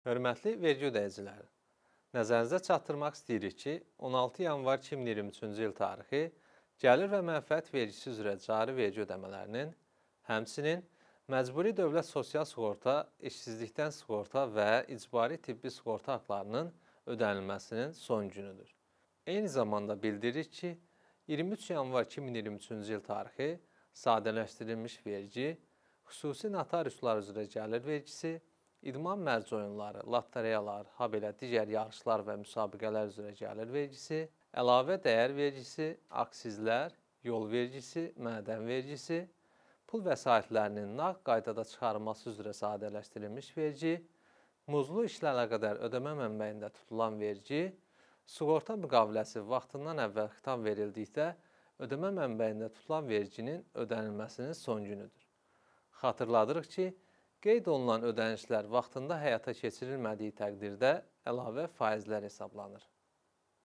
Hörmətli vergi ödəyiciləri, nəzərinizə çatdırmaq istəyirik ki, 16 yanvar 2023-cü il tarixi gəlir və mənfəət vergisi üzrə cari vergi ödəmələrinin, həmçinin məcburi dövlət sosial sığorta, işsizlikdən sığorta və icbari tibbi sığorta haqlarının ödənilməsinin son günüdür. Eyni zamanda bildiririk ki, 23 yanvar 2023-cü il tarixi sadələşdirilmiş vergi, xüsusi notariuslar üzrə gəlir vergisi, idman mərc oyunları, lotereyalar, habelə digər yarışlar və müsabiqələr üzrə gəlir vergisi, əlavə dəyər vergisi, aksizlər, yol vergisi, mədən vergisi, pul vəsaitlərinin nağd qaydada çıxarılması üzrə sadələşdirilmiş vergi, muzlu işlə əlaqədar ödəmə mənbəyində tutulan vergi, sığorta müqaviləsi vaxtından əvvəl xitam verildikdə ödəmə mənbəyində tutulan verginin ödənilməsinin son günüdür. Xatırladırıq ki, qeyd olunan ödənişlər vaxtında həyata keçirilmədiyi təqdirdə əlavə faizlər hesablanır.